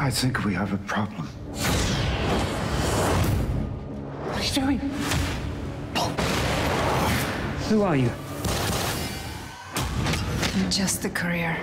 I think we have a problem. What are you doing? Who are you? I'm just a courier.